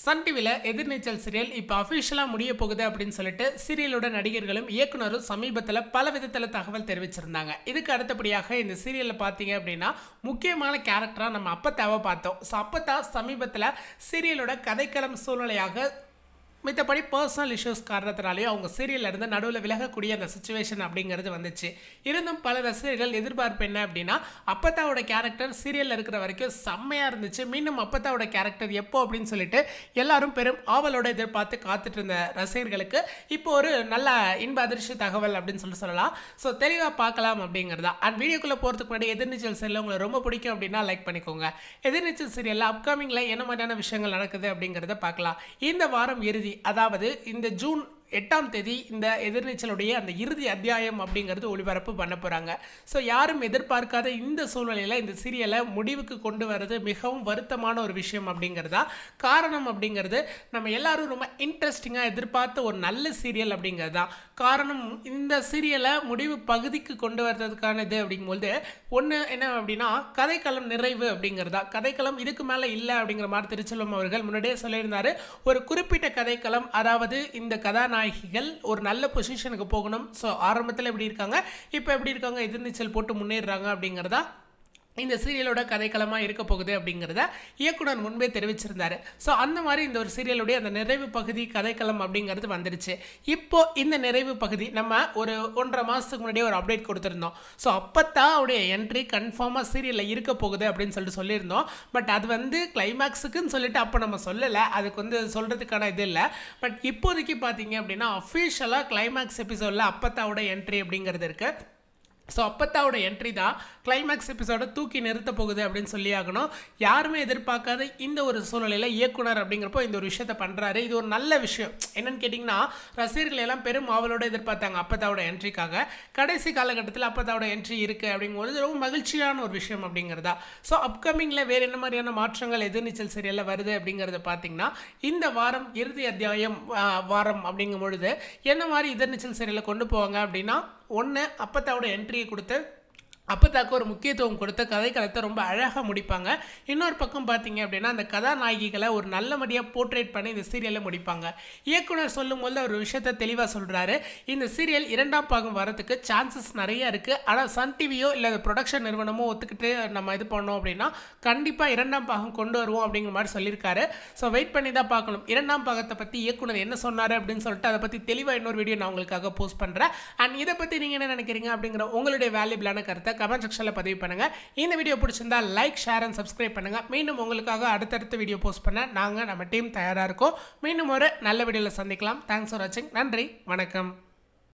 Sun டிவியில் எதிர்நீச்சல் serial இப்போ அஃபிஷியலாக முடிய போகுது அப்படின்னு சொல்லிட்டு சீரியலோட நடிகர்களும் இயக்குனரும் சமீபத்தில் பல விதத்தில் தகவல் தெரிவிச்சிருந்தாங்க. இதுக்கு அடுத்தபடியாக இந்த சீரியலில் பார்த்தீங்க அப்படின்னா முக்கியமான கேரக்டராக நம்ம அப்பத்தாவை பார்த்தோம். ஸோ அப்பத்தா சமீபத்தில் சீரியலோட கதைக்களம் சூழ்நிலையாக மித்தபடி பர்சனல் இஷ்யூஸ் காரணத்தினாலேயும் அவங்க சீரியலில் இருந்து நடுவில் விலகக்கூடிய அந்த சுச்சுவேஷன் அப்படிங்கிறது வந்துச்சு. இருந்தும் பல ரசிகர்கள் எதிர்பார்ப்பு என்ன அப்படின்னா அப்பத்தாவோட கேரக்டர் சீரியலில் இருக்கிற வரைக்கும் செம்மையாக இருந்துச்சு. மீண்டும் அப்பத்தாவோட கேரக்டர் எப்போ அப்படின்னு சொல்லிட்டு எல்லாரும் பெரும் ஆவலோட எதிர்பார்த்து காத்துட்டு இருந்த ரசிகர்களுக்கு இப்போ ஒரு நல்ல இன்ப அதிர்ச்சி தகவல் அப்படின்னு சொல்லி சொல்லலாம். ஸோ தெளிவாக பார்க்கலாம் அப்படிங்கிறதா அண்ட் வீடியோக்குள்ளே போகிறதுக்கு முன்னாடி எதிர்நீச்சல் சீரியல் உங்களுக்கு ரொம்ப பிடிக்கும் அப்படின்னா லைக் பண்ணிக்கோங்க. எதிர்நீச்சல் சீரியலில் அப்கமிங்கில் என்ன மாதிரியான விஷயங்கள் நடக்குது அப்படிங்கிறத பார்க்கலாம். இந்த வாரம் இறுதி அதாவது இந்த ஜூன் எட்டாம் தேதி இந்த எதிர்நீச்சலுடைய அந்த இறுதி அத்தியாயம் அப்படிங்கிறது ஒளிபரப்பு பண்ண போகிறாங்க ஸோ யாரும் எதிர்பார்க்காத இந்த சூழ்நிலையில் இந்த சீரியலை முடிவுக்கு கொண்டு வர்றது மிகவும் வருத்தமான ஒரு விஷயம் அப்படிங்கிறதா காரணம் அப்படிங்கிறது நம்ம எல்லாரும் ரொம்ப இன்ட்ரெஸ்டிங்காக எதிர்பார்த்த ஒரு நல்ல சீரியல் அப்படிங்கிறது தான் காரணம் இந்த சீரியலை முடிவு பகுதிக்கு கொண்டு வர்றதுக்கான இது அப்படிங்கும்போது ஒன்று என்ன அப்படின்னா கதைக்களம் நிறைவு அப்படிங்கிறதா. கதைக்களம் இதுக்கு மேலே இல்லை அப்படிங்கிற மாதிரி திருச்செல்வம் அவர்கள் முன்னாடியே சொல்லியிருந்தார். ஒரு குறிப்பிட்ட கதைக்களம் அதாவது இந்த கதாநாயகன் கதாநாயகிகள் ஒரு நல்ல பொசிஷனுக்கு போகணும். ஸோ ஆரம்பத்தில் எப்படி இருக்காங்க? இப்போ எப்படி இருக்காங்க? எதிர்நீச்சல் போட்டு முன்னேறுறாங்க அப்படிங்கிறதா இந்த சீரியலோட கதைக்களமாக இருக்க போகுது அப்படிங்கிறத இயக்குனர் முன்பே தெரிவிச்சிருந்தாரு. ஸோ அந்த மாதிரி இந்த ஒரு சீரியலுடைய அந்த நிறைவு பகுதி கதைக்களம் அப்படிங்கிறது வந்துடுச்சு இப்போ இந்த நிறைவு பகுதி நம்ம ஒரு ஒன்றரை மாதத்துக்கு முன்னாடியே ஒரு அப்டேட் கொடுத்துருந்தோம். ஸோ அப்போத்தான் அவருடைய என்ட்ரி கன்ஃபார்மாக சீரியலில் இருக்க போகுது அப்படின்னு சொல்லிட்டு சொல்லியிருந்தோம். பட் அது வந்து கிளைமேக்ஸுக்குன்னு சொல்லிட்டு அப்போ நம்ம சொல்லலை. அதுக்கு வந்து சொல்கிறதுக்கான இது இல்லை. பட் இப்போதைக்கு பார்த்தீங்க அப்படின்னா அஃபிஷியலாக கிளைமேக்ஸ் எபிசோடில் அப்பத்தாவோட என்ட்ரி அப்படிங்கிறது இருக்குது ஸோ அப்பத்தாவோட என்ட்ரி தான் கிளைமேக்ஸ் எபிசோட தூக்கி நிறுத்த போகுது அப்படின்னு சொல்லி ஆகணும் யாருமே எதிர்பார்க்காத இந்த ஒரு சூழ்நிலையில் இயக்குனர் அப்படிங்கிறப்போ இந்த ஒரு விஷயத்தை பண்ணுறாரு இது ஒரு நல்ல விஷயம். என்னன்னு கேட்டிங்கன்னா ரசிகர்கள் எல்லாம் பெரும் ஆவலோடு எதிர்பார்த்தாங்க அப்பத்தாவோட என்ட்ரிக்காக கடைசி காலகட்டத்தில் அப்பத்தாவோட என்ட்ரி இருக்குது அப்படிங்கும்போது ரொம்ப மகிழ்ச்சியான ஒரு விஷயம் அப்படிங்கிறதா. ஸோ அப்கமிங்கில் வேறு என்ன மாதிரியான மாற்றங்கள் எதிர்நீச்சல் சீரியலில் வருது அப்படிங்கிறத பார்த்தீங்கன்னா இந்த வாரம் இறுதி அத்தியாயம் வாரம் அப்படிங்கும் பொழுது என்ன மாதிரி எதிர்நீச்சல் சீரியலை கொண்டு போவாங்க அப்படின்னா ஒன்று அப்பத்தாவோட என்ட்ரியை கொடுத்து அப்பதாக்கு ஒரு முக்கியத்துவம் கொடுத்து கதைக்களத்தை ரொம்ப அழகாக முடிப்பாங்க. இன்னொரு பக்கம் பார்த்தீங்க அப்படின்னா அந்த கதாநாயகிகளை ஒரு நல்லபடியாக போர்ட்ரேட் பண்ணி இந்த சீரியலை முடிப்பாங்க. இயக்குனர் சொல்லும்போது ஒரு விஷயத்த தெளிவாக சொல்கிறாரு இந்த சீரியல் இரண்டாம் பாகம் வரதுக்கு சான்சஸ் நிறைய இருக்குது ஆனால் சன் டிவியோ இல்லை ப்ரொடக்ஷன் நிறுவனமோ ஒத்துக்கிட்டு நம்ம இது பண்ணோம் அப்படின்னா கண்டிப்பாக இரண்டாம் பாகம் கொண்டு வருவோம் அப்படிங்கிற மாதிரி சொல்லியிருக்காரு. ஸோ வெயிட் பண்ணி தான் பார்க்கணும். இரண்டாம் பாகத்தை பற்றி இயக்குனர் என்ன சொன்னார் அப்படின்னு சொல்லிட்டு அதை பற்றி தெளிவாக இன்னொரு வீடியோ நான் உங்களுக்காக போஸ்ட் பண்ணுறேன் அண்ட் இதை பற்றி நீங்கள் என்ன நினைக்கிறீங்க அப்படிங்கிற உங்களுடைய வேல்யூபிளான கருத்தை கருத்தை கமெண்ட் செக்ஷனில் பதிவு பண்ணுங்கள் இந்த வீடியோ பிடிச்சிருந்தா லைக் ஷேர் அண்ட் சப்ஸ்கிரைப் பண்ணுங்கள் மீண்டும் உங்களுக்காக அடுத்தடுத்த வீடியோ போஸ்ட் பண்ண நாங்கள் நம்ம டீம் தயாராக இருக்கோம். மீண்டும் ஒரு நல்ல வீடியோவில் சந்திக்கலாம். தேங்க்ஸ் ஃபார் வாட்சிங் நன்றி. வணக்கம்.